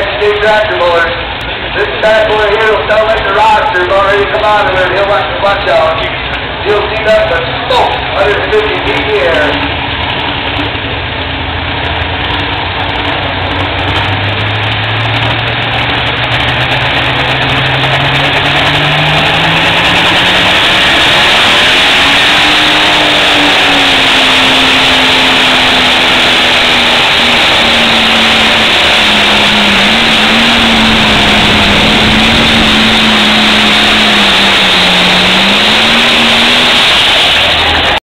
Mexican tractor boy. This bad boy here will sound like the rock already come out of it. He'll watch, watch out. You'll see nothing but smoke under the